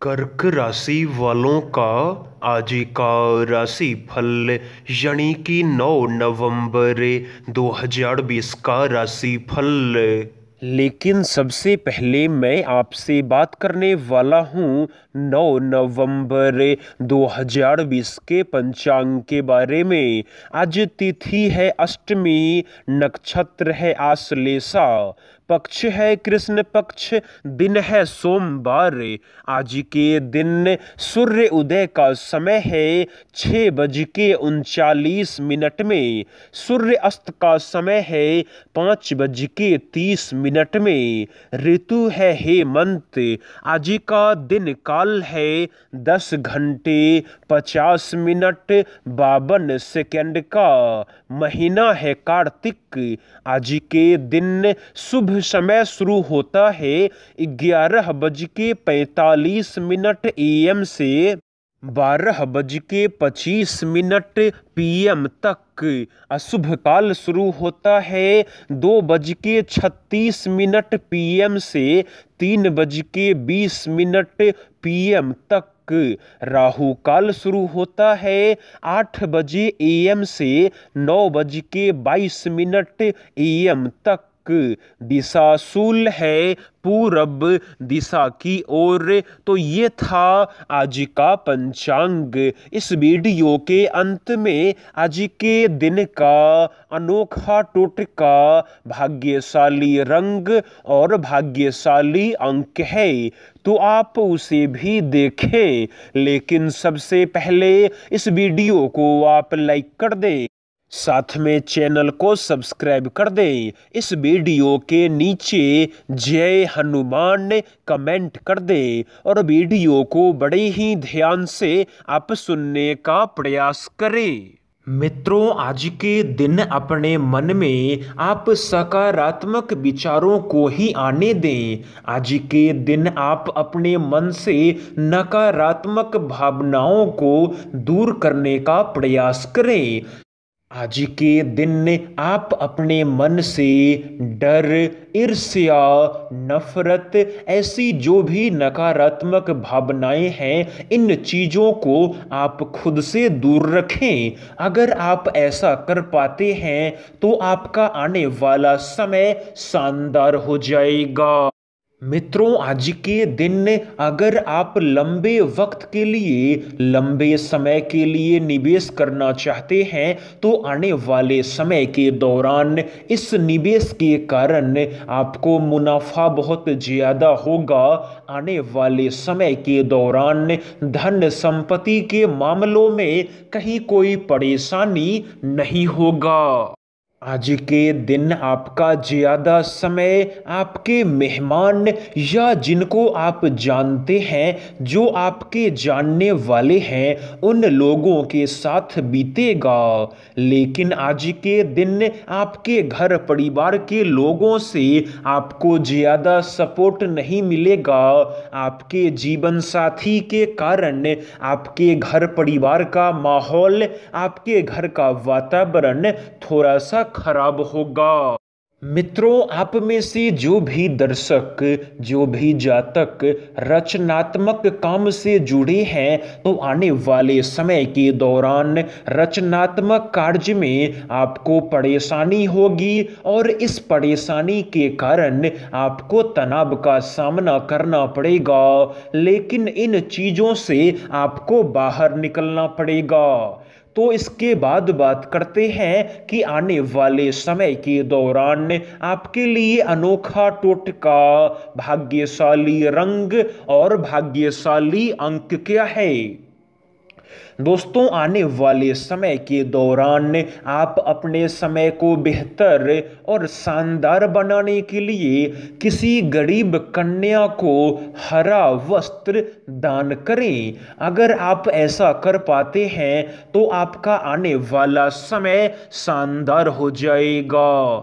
कर्क राशि वालों का आज का राशि फल, यानी कि 9 नवंबर 2020 का राशि फल। लेकिन सबसे पहले मैं आपसे बात करने वाला हूँ 9 नवंबर 2020 के पंचांग के बारे में। आज तिथि है अष्टमी, नक्षत्र है आश्लेषा। पक्ष है कृष्ण पक्ष, दिन है सोमवार। आज के दिन सूर्य उदय का समय है छः बज के उनचालीस मिनट में। सूर्य अस्त का समय है पाँच बज के तीस मिनट में। ऋतु है हेमंत, आज का दिन काल है दस घंटे पचास मिनट बावन सेकेंड का। महीना है कार्तिक, आज के दिन शुभ समय शुरू होता है ग्यारह बज के पैंतालीस मिनट एम से बारह बज के पच्चीस मिनट पीएम तक। अशुभ काल शुरू होता है दो बज के छत्तीस मिनट पीएम से तीन बज के बीस मिनट पीएम तक। राहु काल शुरू होता है आठ बजे एएम से नौ बज के बाईस मिनट एएम तक। दिशा शूल है, पूरब दिशा की ओर। तो ये था आज का पंचांग। इस वीडियो के अंत में आज के दिन का अनोखा टोटका भाग्यशाली रंग और भाग्यशाली अंक है। तो आप उसे भी देखें, लेकिन सबसे पहले इस वीडियो को आप लाइक कर दें। साथ में चैनल को सब्सक्राइब कर दें। इस वीडियो के नीचे जय हनुमान कमेंट कर दें और वीडियो को बड़े ही ध्यान से आप सुनने का प्रयास करें। मित्रों, आज के दिन अपने मन में आप सकारात्मक विचारों को ही आने दें। आज के दिन आप अपने मन से नकारात्मक भावनाओं को दूर करने का प्रयास करें। आज के दिन आप अपने मन से डर, ईर्ष्या, नफरत, ऐसी जो भी नकारात्मक भावनाएँ हैं, इन चीज़ों को आप खुद से दूर रखें। अगर आप ऐसा कर पाते हैं तो आपका आने वाला समय शानदार हो जाएगा। मित्रों, आज के दिन अगर आप लंबे वक्त के लिए, लंबे समय के लिए निवेश करना चाहते हैं तो आने वाले समय के दौरान इस निवेश के कारण आपको मुनाफा बहुत ज़्यादा होगा। आने वाले समय के दौरान धन संपत्ति के मामलों में कहीं कोई परेशानी नहीं होगा। आज के दिन आपका ज़्यादा समय आपके मेहमान या जिनको आप जानते हैं, जो आपके जानने वाले हैं, उन लोगों के साथ बीतेगा। लेकिन आज के दिन आपके घर परिवार के लोगों से आपको ज़्यादा सपोर्ट नहीं मिलेगा। आपके जीवन साथी के कारण आपके घर परिवार का माहौल, आपके घर का वातावरण थोड़ा सा खराब होगा। मित्रों, आप में से जो भी दर्शक, जो भी जातक रचनात्मक काम से जुड़े हैं तो आने वाले समय के दौरान रचनात्मक कार्य में आपको परेशानी होगी और इस परेशानी के कारण आपको तनाव का सामना करना पड़ेगा। लेकिन इन चीज़ों से आपको बाहर निकलना पड़ेगा। तो इसके बाद बात करते हैं कि आने वाले समय के दौरान आपके लिए अनोखा टोटका भाग्यशाली रंग और भाग्यशाली अंक क्या है? दोस्तों, आने वाले समय के दौरान आप अपने समय को बेहतर और शानदार बनाने के लिए किसी गरीब कन्या को हरा वस्त्र दान करें। अगर आप ऐसा कर पाते हैं तो आपका आने वाला समय शानदार हो जाएगा।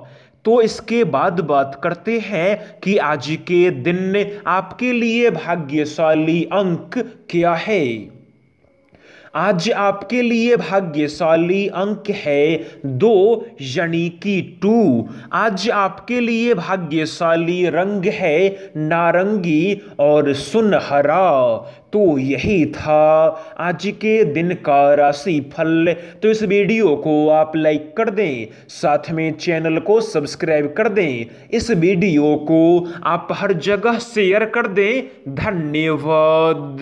तो इसके बाद बात करते हैं कि आज के दिन आपके लिए भाग्यशाली अंक क्या है। आज आपके लिए भाग्यशाली अंक है दो, यानी कि टू। आज आपके लिए भाग्यशाली रंग है नारंगी और सुनहरा। तो यही था आज के दिन का राशि फल तो इस वीडियो को आप लाइक कर दें, साथ में चैनल को सब्सक्राइब कर दें। इस वीडियो को आप हर जगह शेयर कर दें। धन्यवाद।